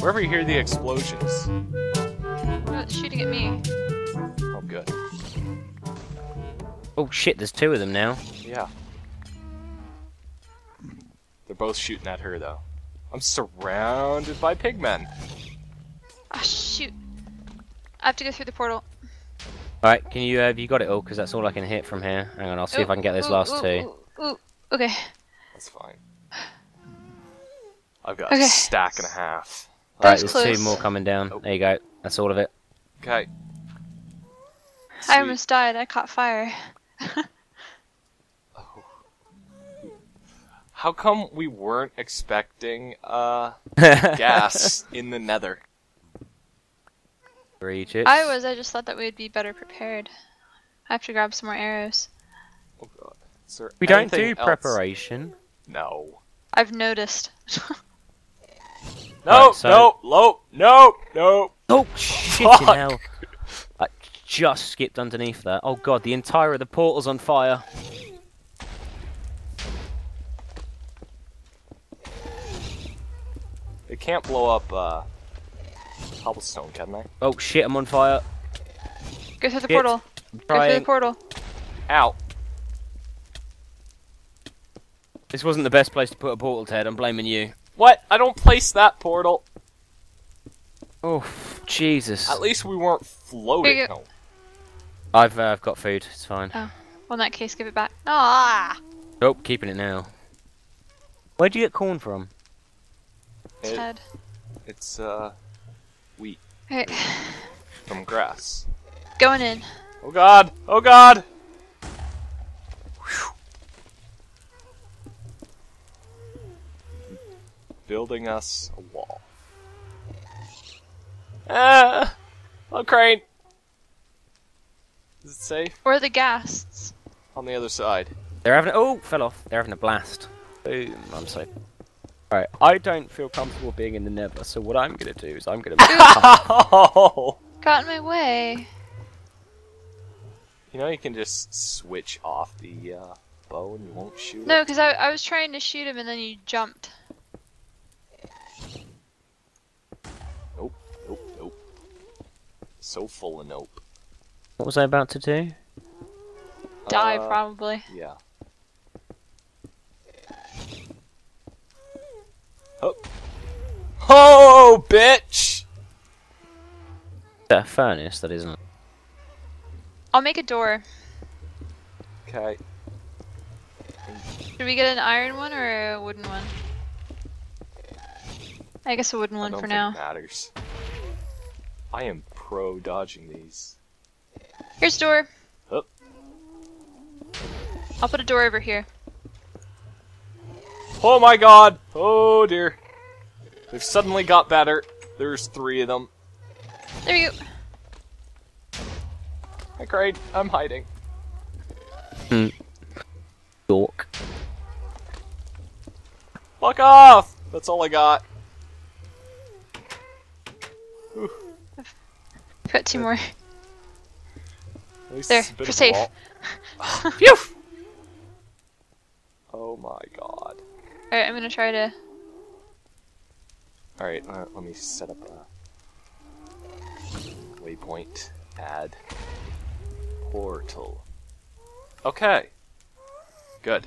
Wherever you hear the explosions. Oh, it's shooting at me. Oh, good. Oh shit, there's two of them now. Yeah. They're both shooting at her, though. I'm surrounded by pigmen. Ah, shoot. I have to go through the portal. Alright, can you, uh, have you got it all? Because that's all I can hit from here. Hang on, I'll see if I can get those Ooh, last ooh, two. Ooh, ooh, Okay. That's fine. I've got Okay. a stack and a half. Alright, was there's two more coming down. Oh. There you go. That's all of it. Okay. I almost died. I caught fire. How come we weren't expecting uh ghasts in the nether? Three chips. I was. I just thought that we'd be better prepared. I have to grab some more arrows. Oh god. Is there We don't do else? preparation. No. I've noticed. No, Right, so- no, no, no, no. Oh shit in hell. I just skipped underneath that. Oh god, the entire of the portal's on fire. It can't blow up uh cobblestone, can they? Oh shit, I'm on fire. Go through the Shit. portal. I'm Go through the portal. Ow. This wasn't the best place to put a portal, Ted. I'm blaming you. What? I don't place that portal. Oh, Jesus. At least we weren't floating. You. No. I've uh, I've got food. It's fine. Oh, Well, in that case, give it back. Ah, Nope, keeping it now. Where'd you get corn from? It- Ted. it's uh wheat Okay, from grass. going in. Oh god! Oh god! Building us a wall. Ah! Oh, crane! Is it safe? Where are the ghasts? On the other side. They're having. Oh, fell off. They're having a blast. Boom. I'm safe. Alright, I don't feel comfortable being in the nether, so what I'm gonna do is I'm gonna make Oh! Got in my way. You know you can just switch off the uh, bow and you won't shoot? No, because I, I was trying to shoot him and then you jumped. Nope, nope, nope. So full of nope. What was I about to do? Die, Uh, probably. Yeah. Oh. Oh, bitch! That furnace? That isn't. I'll make a door. Okay. Should we get an iron one or a wooden one? I guess a wooden I one don't for think now. it matters. I am pro dodging these. Here's door. Oh. I'll put a door over here. Oh my god! Oh dear. They've suddenly got better. There's three of them. There you go. Hi, Crane. I'm hiding. Hmm. Dork. Fuck off! That's all I got. Got two more. There, it's a bit for safe. wall. Phew! Oh my god. Alright, I'm gonna try to. Alright, uh, let me set up a waypoint. Add portal. Okay. Good.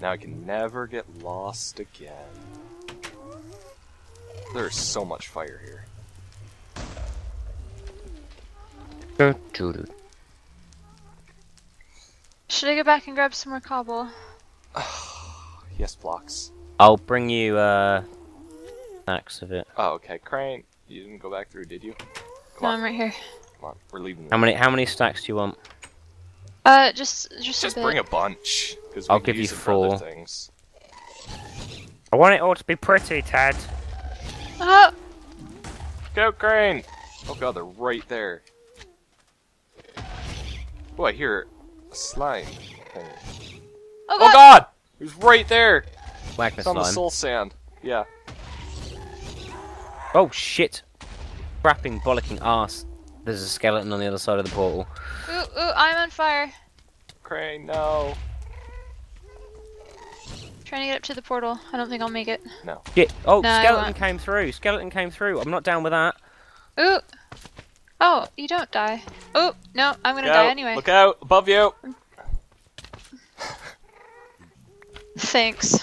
Now I can never get lost again. There's so much fire here. Should I go back and grab some more cobble? Yes, blocks. I'll bring you uh snacks of it. Oh, okay. Crane, you didn't go back through, did you? Come No, on, I'm right here. come on. We're leaving. How many how many stacks do you want? Uh, just just, Just a bit. bring a bunch. Because I'll give you use them for other four. things. I want it all to be pretty, Ted. Ah! Go, Crane! Oh god, they're right there. Oh, I hear a slime thing. Oh Oh god! god! It was right there! Whack the It's on the soul sand. Yeah. Oh shit! Crapping bollocking ass. There's a skeleton on the other side of the portal. Ooh, ooh, I'm on fire. Crane, no. Trying to get up to the portal. I don't think I'll make it. No. Shit. Oh, No, skeleton came through. Skeleton came through. I'm not down with that. Ooh! Oh, you don't die. Oh, no, I'm gonna Look die out, anyway. Look out! Above you! Thanks.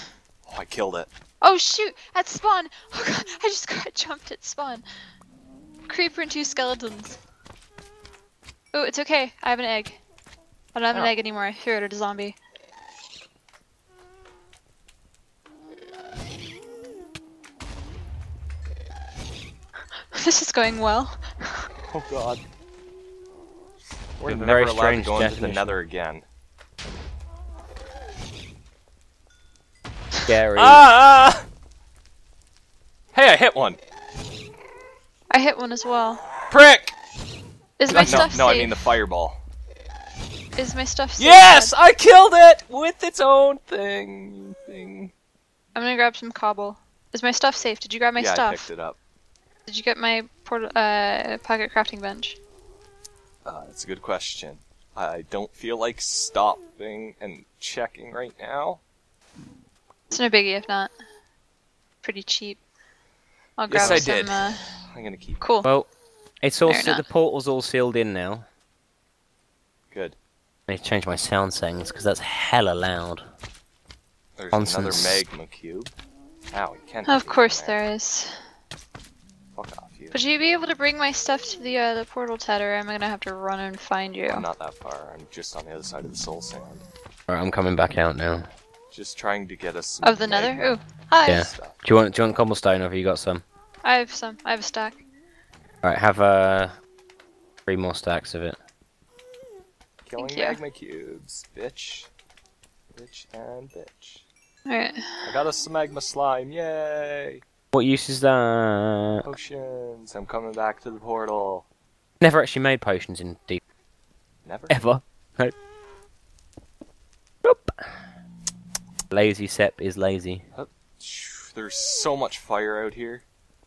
Oh, I killed it. Oh shoot! At spawn! Oh god, I just got jumped at spawn. Creeper and two skeletons. Oh, it's okay. I have an egg. I don't have an Oh. egg anymore. I threw it at a zombie. this is going well. Oh god. We're A never very allowed to strange go into the nether again. Scary. Ah! Hey, I hit one! I hit one as well. Prick! Is my no, stuff no, I mean the fireball. Is my stuff safe? Yes! I killed it! With its own thing. thing. I'm gonna grab some cobble. Is my stuff safe? Did you grab my yeah, I stuff? picked it up. Did you get my port- uh, pocket crafting bench? Uh, that's a good question. I don't feel like stopping and checking right now. It's no biggie if not. Pretty cheap. I'll grab Yes, I some. did. Uh, I'm gonna keep cool. Well, it's all the portal's all sealed in now. good. I need to change my sound settings because that's hella loud. There's Nonsense. another magma cube. Ow, you can't. of course there. there is. Fuck off, you. Would you be able to bring my stuff to the uh, the portal, Ted, or am I gonna have to run and find you? I'm not that far. I'm just on the other side of the soul sand. Alright, I'm coming back out now. Just trying to get us some Of the nether? magma Ooh. Hi. Yeah. stuff. Do you want do you want cobblestone or have you got some? I have some. I have a stack. Alright, have uh three more stacks of it. Killing Thank you. magma cubes, bitch. Bitch and bitch. Alright. I got us some magma slime, yay! What use is that? Potions, I'm coming back to the portal. Never actually made potions in deep Never. ever. No. Nope. Lazy Sep is lazy. Shh, There's so much fire out here.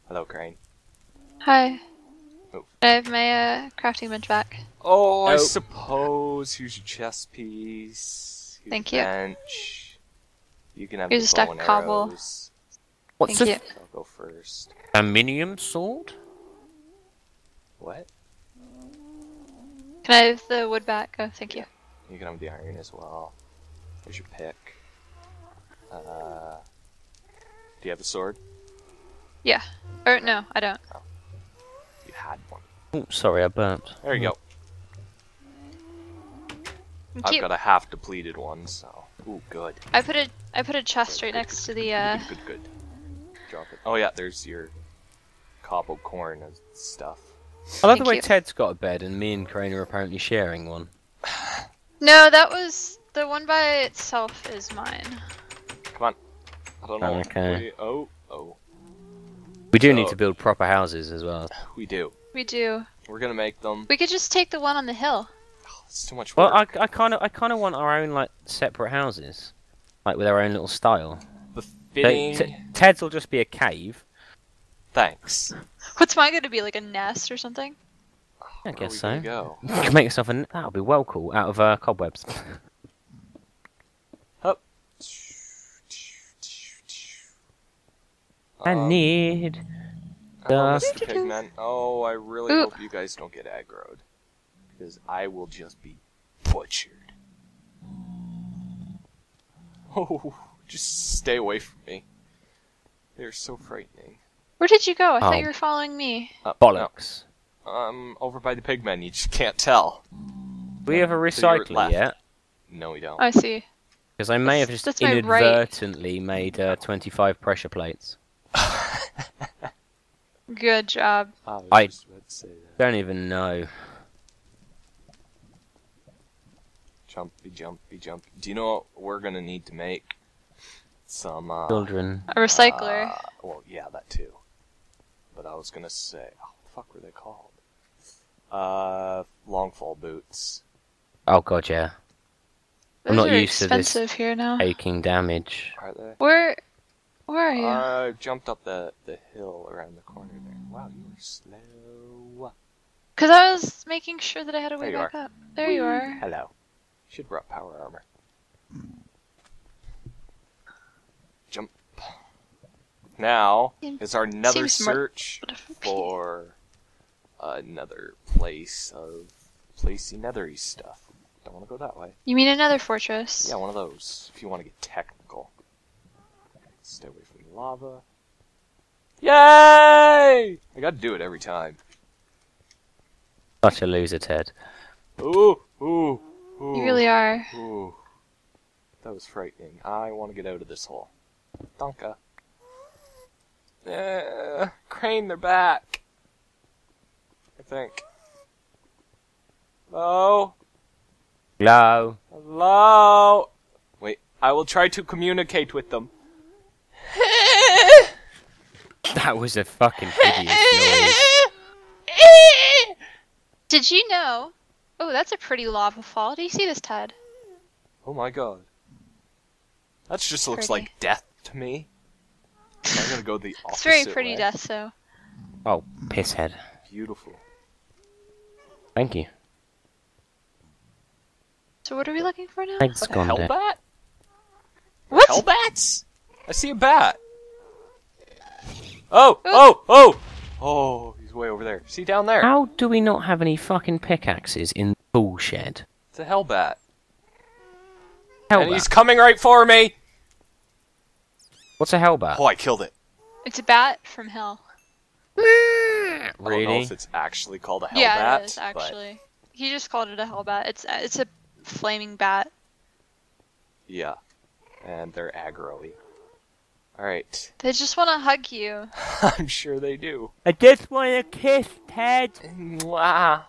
Hello, Crane. Hi. Oh. I have my uh, crafting bench back. Oh, I Oh. suppose. Here's your chest piece. Here's Thank you. Bench. You can have Here's the a stack of cobble. arrows. What's Thank this? you. I'll go first. Aluminium sword? What? Can I have the wood back? Oh, thank you. You can have the iron as well. Here's your pick. Uh, do you have a sword? Yeah. Or no, I don't. You had one. Oh, sorry, I burped. There you go. Thank I've you. got a half depleted one, so. Ooh, good. I put a I put a chest right next to the uh Good, good, good. Drop it. Oh yeah, there's your cobbled corn and stuff. I love Thank the way you. Ted's got a bed and me and Crane are apparently sharing one. No, that was the one by itself is mine. Come on. I don't know. Okay. We- oh, oh. We do need to build proper houses as well. We do. We do. We're gonna make them. We could just take the one on the hill. Oh, it's too much Well, work. I, I kind of, I kind of want our own like separate houses, like with our own little style. The fitting. T- Ted's will just be a cave. Thanks. What's mine gonna be like a nest or something? I guess so. Go. You can make yourself a. That'll be well cool out of uh, cobwebs. Up. I Um, need. Oh, Uh, Mr. Pigman. Oh, I really Ooh. hope you guys don't get aggroed. Because I will just be butchered. Oh, just stay away from me. They're so frightening. Where did you go? I Oh. thought you were following me. Uh, bollocks. No, I'm over by the pigmen. You just can't tell. Do we have a To your recycler left. yet? No, we don't. I see. Because I may have That's- just that's my right. inadvertently made uh, 25 pressure plates. Good job. I was I- just about to say that. Don't even know. Jumpy, jumpy, jumpy. Do you know what we're gonna need to make? Some, uh... Children. A recycler. Uh, well, yeah, that too. But I was gonna say, oh, what the fuck were they called? Uh, longfall boots. Oh god, yeah. Those I'm not are used to this. expensive here now. Taking damage. Are they? Where where are you? I jumped up the the hill around the corner there. Wow, you were slow. Because I was making sure that I had a way There you back up. There you are. Hello. Should have brought power armor. Now is our nether seems search for another place of placey nethery stuff. Don't want to go that way. You mean another fortress? Yeah, one of those. If you want to get technical. Stay away from the lava. Yay! I gotta do it every time. Such a loser, Ted. Ooh, ooh, ooh. You really are. Ooh. That was frightening. I want to get out of this hole. Donka. Eh, crane, they're back. I think. Hello? Hello. Hello? Wait, I will try to communicate with them. That was a fucking hideous noise. Did you know? Oh, that's a pretty lava fall. Do you see this, Ted? Oh my god. That just looks Pretty. like death to me. I'm gonna go the opposite It's very pretty way. death, though. Oh, pisshead. Beautiful. Thank you. So what are we looking for now? Thanks, What, a Gonde. hellbat? What? Hellbats? I see a bat. Oh, oh, oh! Oh, he's way over there. See down there? How do we not have any fucking pickaxes in the tool shed? It's a hellbat. Hellbat. And he's coming right for me! What's a hellbat? Oh, I killed it. It's a bat from hell. I don't know Really? if it's actually called a hellbat. yeah, it is but actually. He just called it a hell bat. It's uh, it's a flaming bat. yeah. And they're aggro-y. Alright. They just want to hug you. I'm sure they do. I just want a kiss, Ted. Mwah.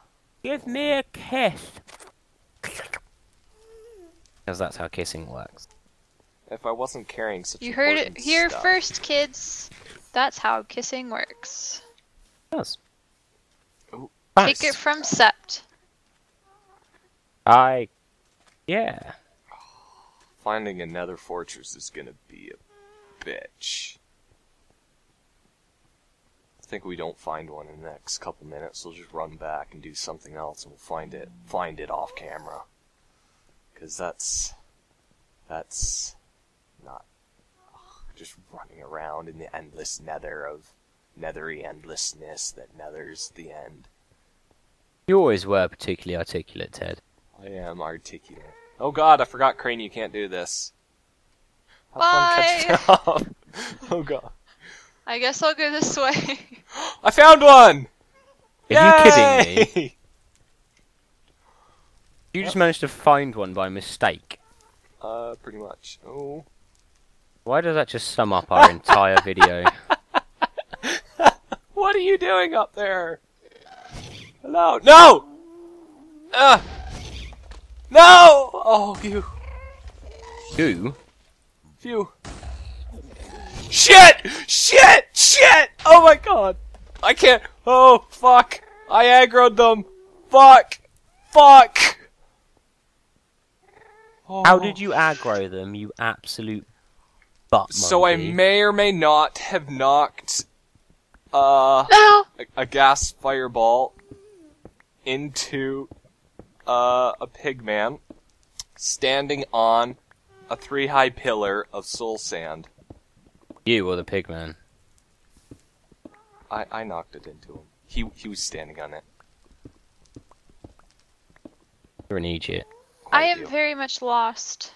Give me a kiss. Because that's how kissing works. If I wasn't carrying such You heard it here stuff- first, kids. That's how kissing works. It does. Ooh. Take it from Sept. I. Yeah. Finding another fortress is gonna be a bitch. I think we don't find one in the next couple minutes. We'll just run back and do something else, and we'll find it. Find it off camera, because that's that's not ugh, just running around in the endless nether of nethery endlessness that nethers the end. You always were particularly articulate, Ted. I am articulate. Oh god, I forgot Crane, you can't do this. Have fun catching up. oh god. I guess I'll go this way. I found one! Are you kidding me? Yay! You just managed to find one by mistake. Uh, pretty much. Oh. Why does that just sum up our entire video? What are you doing up there? Hello? No! Uh! No! Oh, you. You? Phew. Shit! Shit! Shit! Oh my god! I can't. Oh, fuck! I aggroed them! Fuck! Fuck! Oh. How did you aggro them, you absolute butt So I may or may not have knocked uh no! a, a ghast fireball into uh, a pigman standing on a three high pillar of soul sand. You were the pigman? I, I knocked it into him. He he was standing on it. You're an idiot. I am you. very much lost.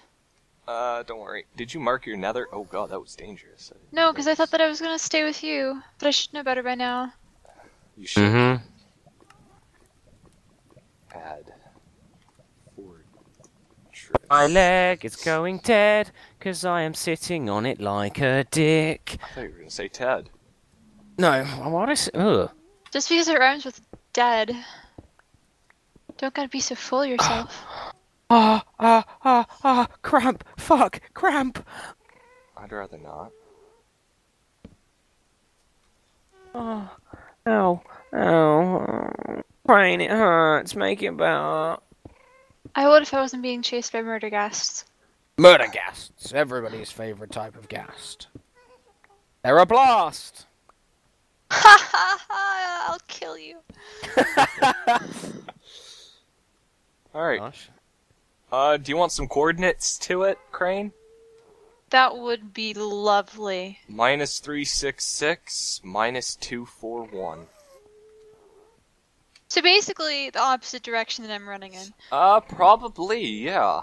Uh, don't worry. Did you mark your nether? Oh god, that was dangerous. No, because I thought that I was gonna stay with you, but I should know better by now. you should Mm-hmm. add fortress. My leg is going dead, cause I am sitting on it like a dick. I thought you were gonna say Ted. No, what is. Ugh. Just because it rhymes with dead. Don't gotta be so full of yourself. Ah, ah, ah, ah, cramp, fuck, cramp. I'd rather not. Oh, ow, ow. Brain, it hurts, make it better. I would if I wasn't being chased by murder ghasts. Murder ghasts, everybody's favourite type of ghast. They're a blast! Ha ha ha! I'll kill you. All right. Gosh. Uh, do you want some coordinates to it, Crane? That would be lovely. Minus 366, minus 241. So basically, the opposite direction that I'm running in. Uh, probably, yeah.